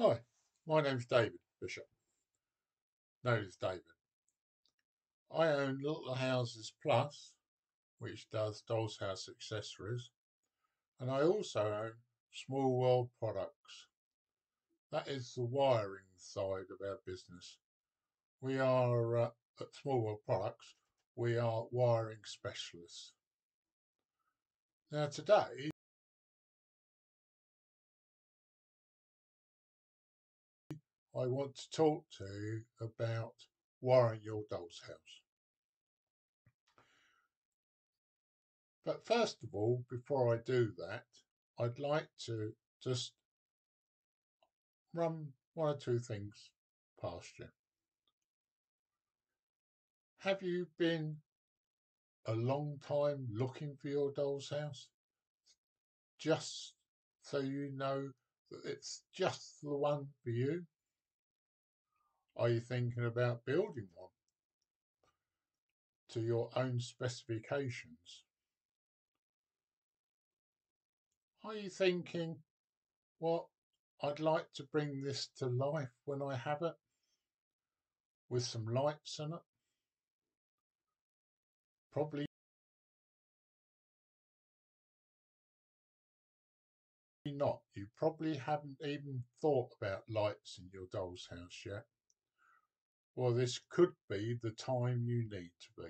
Hi, my name's David Bishop, known as David. I own Little Houses Plus, which does doll's house accessories, and I also own Small World Products. That is the wiring side of our business. We are uh, at Small World Products, we are wiring specialists. Now, today I want to talk to you about wiring your doll's house. But first of all, before I do that, I'd like to just run one or two things past you. Have you been a long time looking for your doll's house? Just so you know that it's just the one for you? Are you thinking about building one to your own specifications? Are you thinking, well, I'd like to bring this to life when I have it with some lights in it? Probably not. You probably haven't even thought about lights in your doll's house yet. Well, this could be the time you need to be.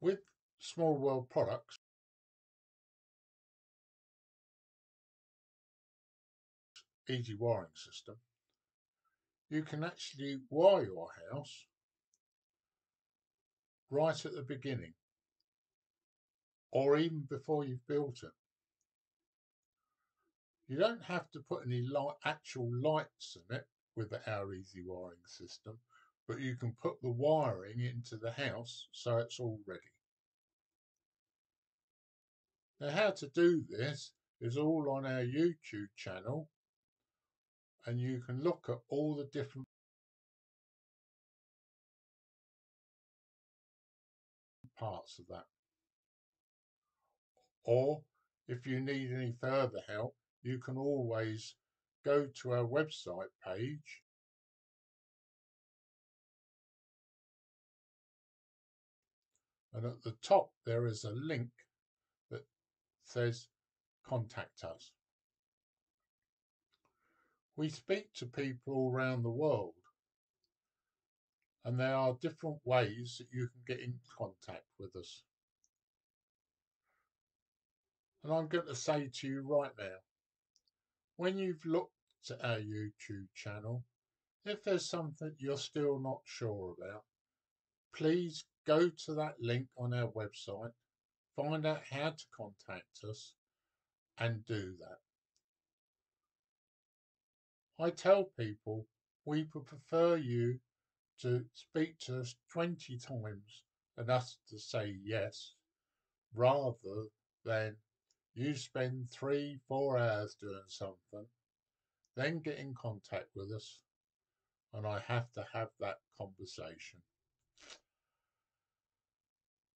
With Small World products, easy wiring system, you can actually wire your house right at the beginning or even before you've built it. You don't have to put any light, actual lights in it with our easy wiring system, but you can put the wiring into the house so it's all ready. Now how to do this is all on our YouTube channel and you can look at all the different parts of that. Or if you need any further help, you can always go to our website page and at the top there is a link that says contact us. We speak to people all around the world and there are different ways that you can get in contact with us. And I'm going to say to you right now, when you've looked at our YouTube channel, if there's something you're still not sure about, please go to that link on our website, find out how to contact us, and do that. I tell people we would prefer you to speak to us 20 times and us to say yes, rather than you spend three, four hours doing something, then get in contact with us, and I have to have that conversation.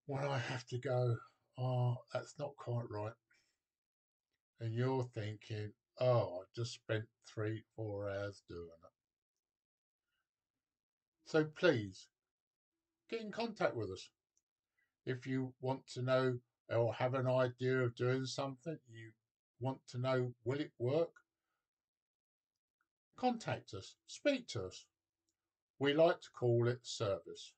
When I have to go, oh, that's not quite right. And you're thinking, oh, I just spent three, four hours doing it. So please, get in contact with us. If you want to know or have an idea of doing something, you want to know will it work, contact us, speak to us. We like to call it service.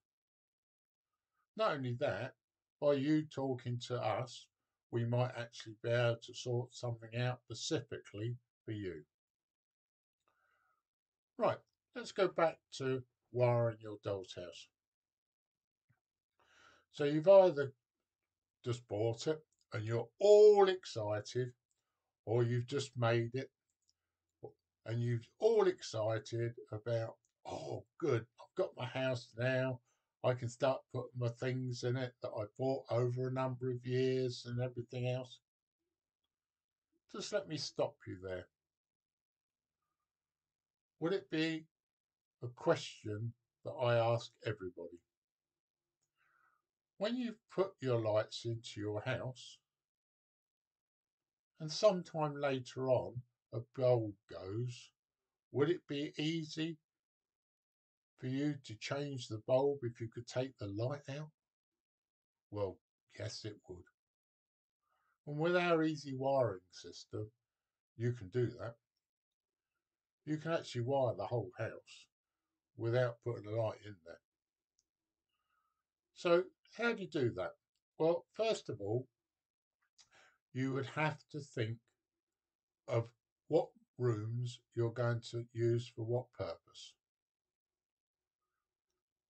Not only that, by you talking to us, we might actually be able to sort something out specifically for you. Right, let's go back to wiring your doll's house. So you've either just bought it and you're all excited, or you've just made it and you're all excited about, oh, good, I've got my house now. I can start putting my things in it that I bought over a number of years and everything else. Just let me stop you there. Would it be a question that I ask everybody? When you've put your lights into your house and sometime later on a bulb goes, would it be easy for you to change the bulb if you could take the light out? Well, yes, it would. And with our easy wiring system, you can do that. You can actually wire the whole house without putting a light in there. So how do you do that? Well, first of all, you would have to think of what rooms you're going to use for what purpose.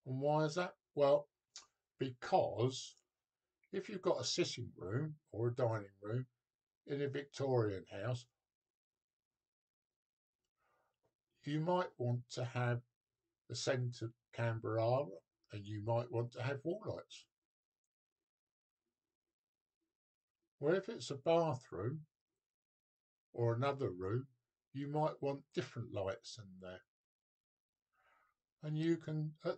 And why is that? Well, because if you've got a sitting room or a dining room in a Victorian house, you might want to have a centre candelabra and you might want to have wall lights. Where if it's a bathroom or another room, you might want different lights in there. And you can, at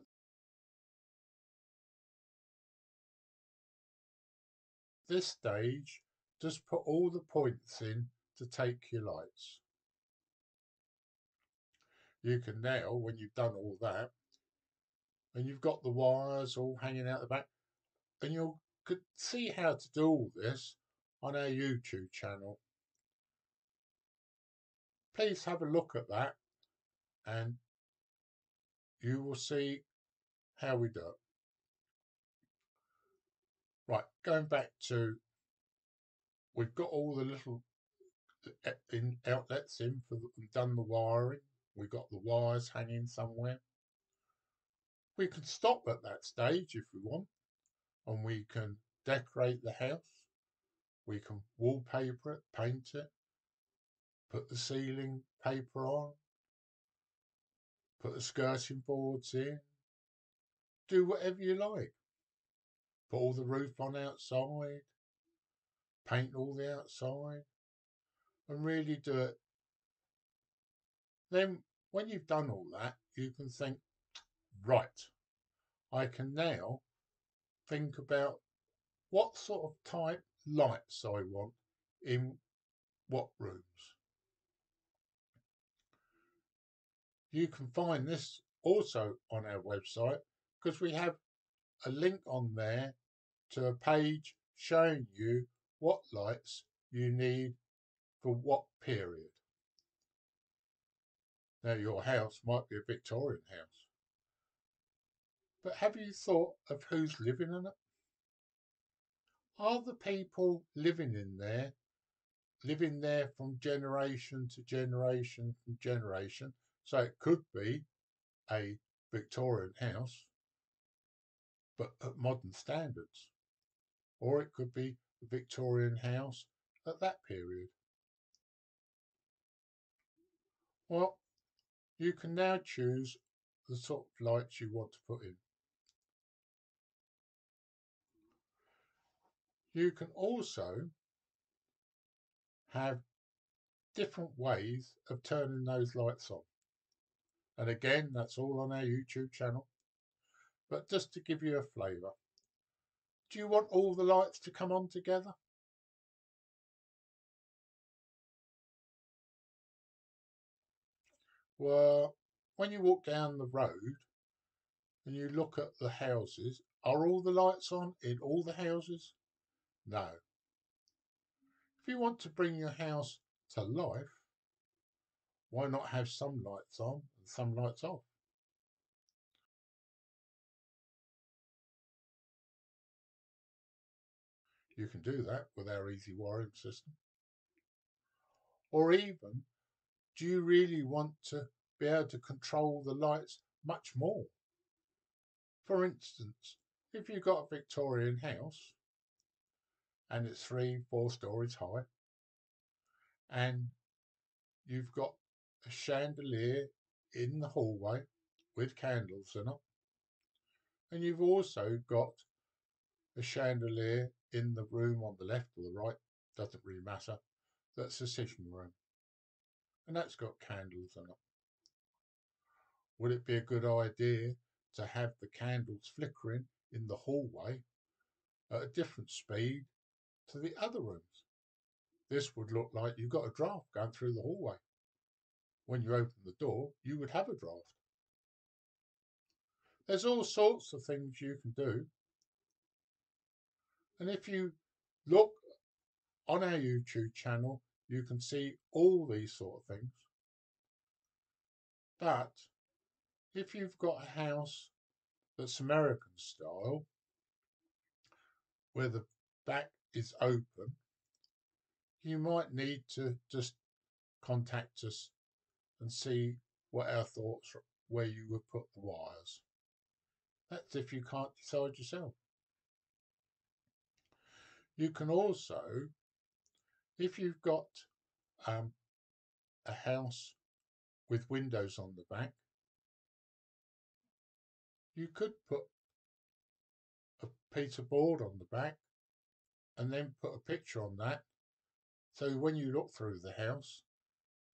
this stage, just put all the points in to take your lights. You can now, when you've done all that, and you've got the wires all hanging out the back, and you could see how to do all this on our YouTube channel. Please have a look at that and you will see how we do it. Right, going back to, we've got all the little uh, in outlets in for the, we've done the wiring. We've got the wires hanging somewhere. We can stop at that stage if we want, and we can decorate the house. We can wallpaper it, paint it, put the ceiling paper on, put the skirting boards in, do whatever you like. Put all the roof on outside, paint all the outside, and really do it. Then, when you've done all that, you can think, right, I can now think about what sort of type lights I want in what rooms. You can find this also on our website because we have a link on there to a page showing you what lights you need for what period. Now your house might be a Victorian house, but have you thought of who's living in it? Are the people living in there living there from generation to generation from generation? So it could be a Victorian house, but at modern standards. Or it could be a Victorian house at that period. Well, you can now choose the sort of lights you want to put in. You can also have different ways of turning those lights on. And again, that's all on our YouTube channel. But just to give you a flavour, do you want all the lights to come on together? Well, when you walk down the road and you look at the houses, are all the lights on in all the houses? No. If you want to bring your house to life, why not have some lights on and some lights off? You can do that with our easy wiring system. Or even, do you really want to be able to control the lights much more? For instance, if you've got a Victorian house, and it's three, four stories high. And you've got a chandelier in the hallway with candles in it. And you've also got a chandelier in the room on the left or the right, doesn't really matter. That's a sitting room. And that's got candles in it. Would it be a good idea to have the candles flickering in the hallway at a different speed to the other rooms. this would look like you've got a draft going through the hallway. When you open the door, you would have a draft. There's all sorts of things you can do. And if you look on our YouTube channel, you can see all these sort of things. But if you've got a house that's American style, where the back is open, you might need to just contact us and see what our thoughts are, where you would put the wires. That's if you can't decide yourself. You can also, if you've got um, a house with windows on the back, you could put a piece of board on the back and then put a picture on that. So when you look through the house,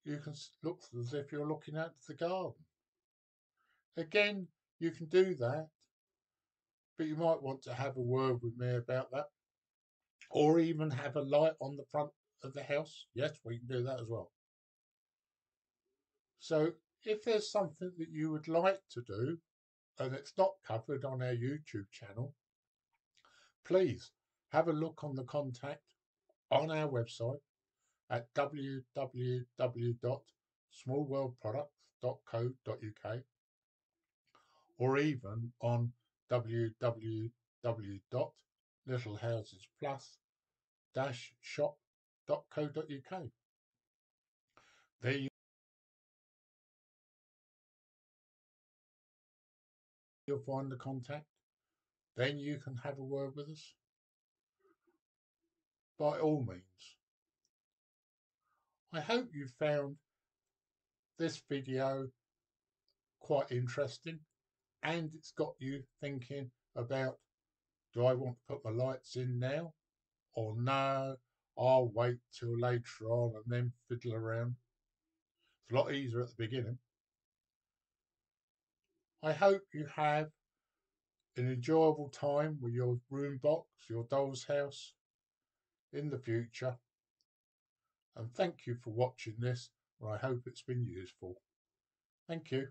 you can look as if you're looking at the garden. Again, you can do that, but you might want to have a word with me about that. Or even have a light on the front of the house. Yes, we can do that as well. So if there's something that you would like to do, and it's not covered on our YouTube channel, please have a look on the contact on our website at www.smallworldproducts.co.uk or even on www.littlehouses-plus-shop.co.uk. There you you'll find the contact. Then you can have a word with us. By all means. I hope you found this video quite interesting and it's got you thinking about do I want to put my lights in now or no? I'll wait till later on and then fiddle around. It's a lot easier at the beginning. I hope you have an enjoyable time with your room box your doll's house in the future. And thank you for watching this and I hope it's been useful. Thank you